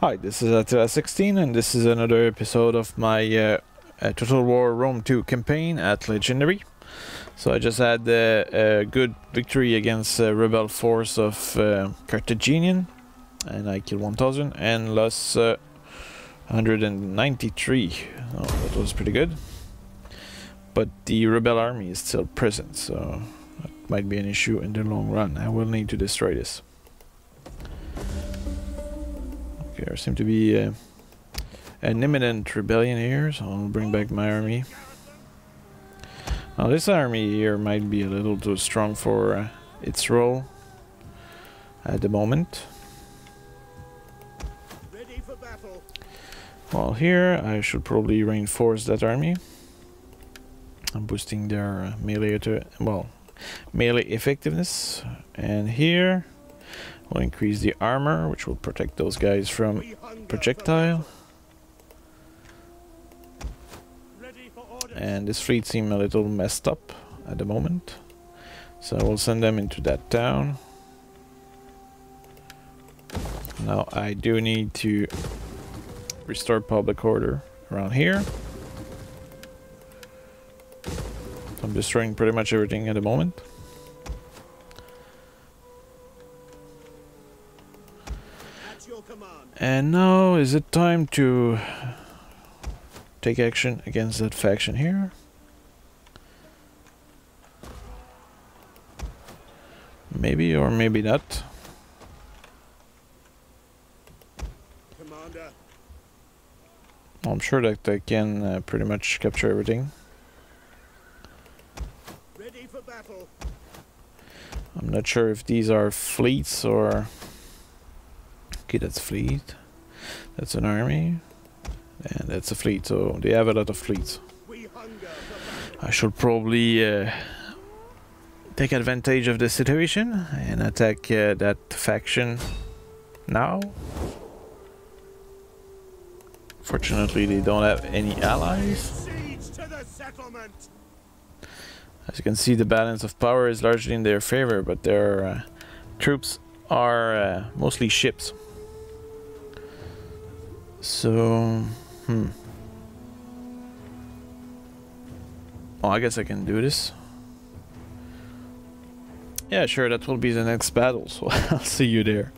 Hi, this is Attila16 and this is another episode of my uh, uh, Total War Rome 2 campaign at Legendary. So I just had uh, a good victory against a rebel force of uh, Carthaginian and I killed 1000 and lost uh, 193. Oh, that was pretty good. But the rebel army is still present, so that might be an issue in the long run. I will need to destroy this. There seem to be uh, an imminent rebellion here, so I'll bring back my army. Now this army here might be a little too strong for uh, its role at the moment. Well here I should probably reinforce that army. I'm boosting their uh, melee to well melee effectiveness and here We'll increase the armor, which will protect those guys from projectile. And this fleet seems a little messed up at the moment. So we'll send them into that town. Now I do need to restore public order around here. I'm destroying pretty much everything at the moment. And now is it time to take action against that faction here? Maybe or maybe not. Commander. I'm sure that they can uh, pretty much capture everything. Ready for battle. I'm not sure if these are fleets or Okay, that's fleet. That's an army. And that's a fleet, so they have a lot of fleets. I should probably uh, take advantage of the situation and attack uh, that faction now. Fortunately, they don't have any allies. As you can see, the balance of power is largely in their favor, but their uh, troops are uh, mostly ships. So, hmm. Oh, I guess I can do this. Yeah, sure, that will be the next battle, so I'll see you there.